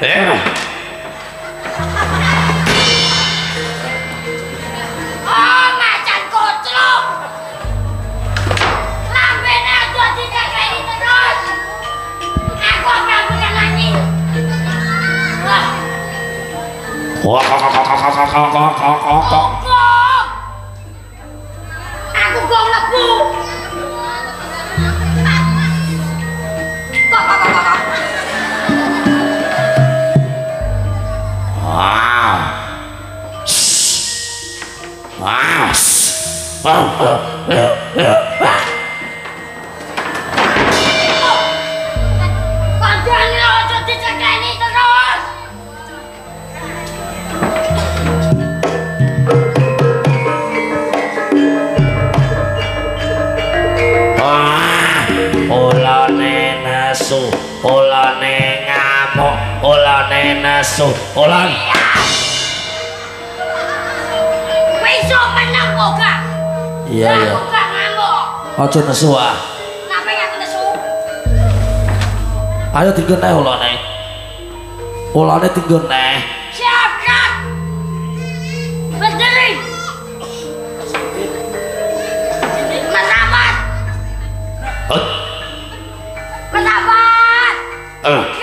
Yeah. Kok kok kok kok. Padahal nasu, olan. Kowe iso menang kok gak? Iya iya. Aku gak ngamuk. Aja nesu ah. Kenapa gak kenesu? Ayo digeneh olane. Olane digeneh. Siap, Kak. Berdiri. Mas Ahmad. Hut. Mas Ahmad. Eh.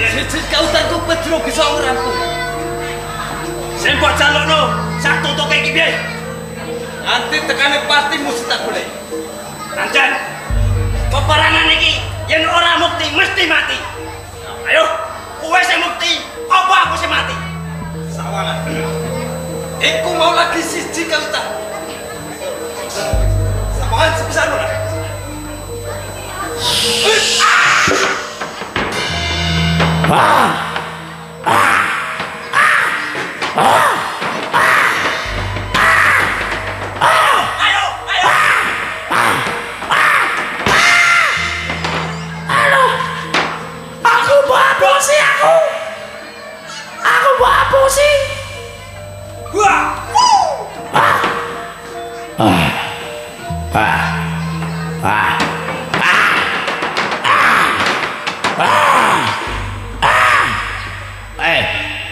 Cicit kau tangku petro bisa orangku. Sempat calon lo, satu iki piye? Nanti tekane pasti mesti tak boleh. Anjan, peperangan ini yang orang mukti mesti mati. Ayo, kowe sing mukti, apa aku sing mati? Sawangan. Iku mau lagi siji kau tak. Sawangan sebesar mana? Ah! Ayo. Aku babu sih aku.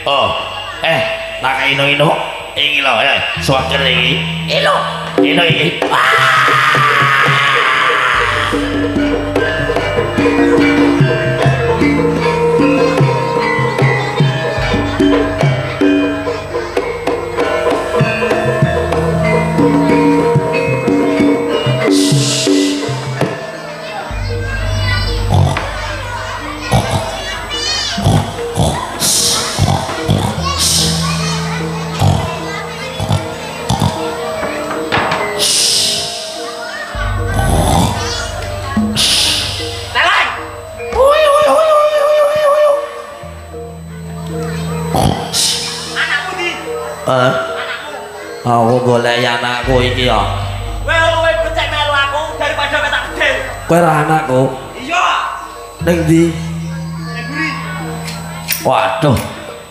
Oh, eh, nak ino ino, ini lo, eh, suaker ini, ino, ino ini. Eh, aku golek anakku iki ya. Kowe luwih becek melu aku daripada kowe tak gede. Kowe ra anakku. Iya. Ning ndi? Nek buri. Waduh,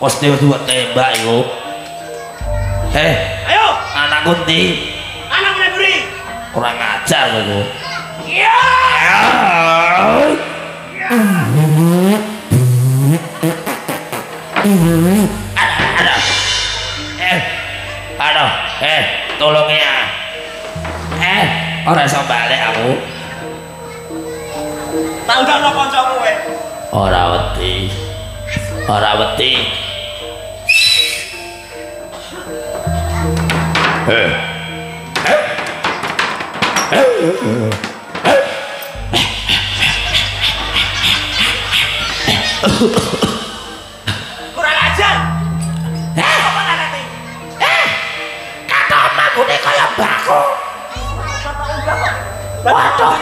mesti wis buat tembak iku. Eh, Ayo. anakku ndi? Anakmu nek buri. Kurang ajar kowe iku. Iya. Eh, ora iso balik aku. Tak undang kancamu kowe. Ora wedi. Ora wedi. Eh. Kurang ajar. Apa nanti? Kata omaku nih Waduh,